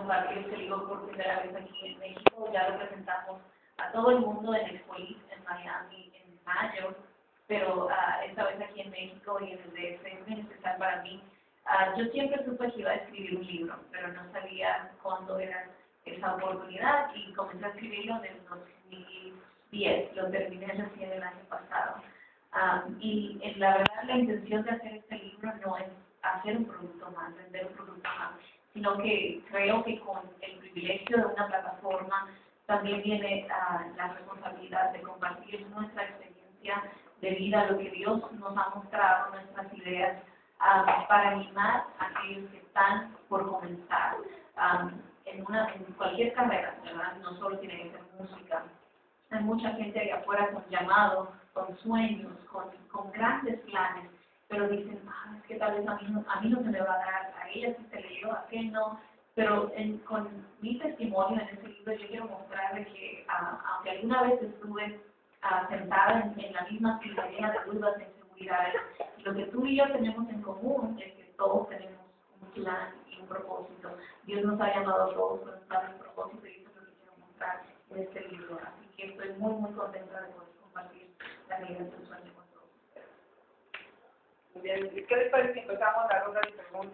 compartir este libro por primera vez aquí en México. Ya lo presentamos a todo el mundo en Expolis en Miami en mayo, pero uh, esta vez aquí en México y en el DF es muy especial para mí. Uh, yo siempre supe que iba a escribir un libro, pero no sabía cuándo era esa oportunidad y comencé a escribirlo en el 2010, lo terminé recién el año pasado. Um, y en la verdad la intención de hacer este libro no es hacer un producto más, vender un producto más, sino que creo que con el privilegio de una plataforma también viene uh, la responsabilidad de compartir nuestra experiencia de vida, lo que Dios nos ha mostrado, nuestras ideas, um, para animar a aquellos que están por comenzar um, en, una, en cualquier carrera, ¿verdad? no solo tiene que ser música. Hay mucha gente allá afuera con llamado, con sueños, con, con grandes planes, pero dicen, ah, es que tal vez a mí, a mí no se me va a dar, a dio, a qué no. Pero en, con mi testimonio en este libro yo quiero mostrarle que, uh, aunque alguna vez estuve uh, sentada en, en, la misma fila llena de dudas, de inseguridades, lo que tú y yo tenemos en común es que todos tenemos un plan y un propósito. Dios nos ha llamado a todos con un plan y un propósito y eso es lo que quiero mostrar en este libro. Así que estoy muy, muy contenta de poder compartir la vida de tu sueño con todos. Muy bien, ¿qué les parece si empezamos la ronda de preguntas?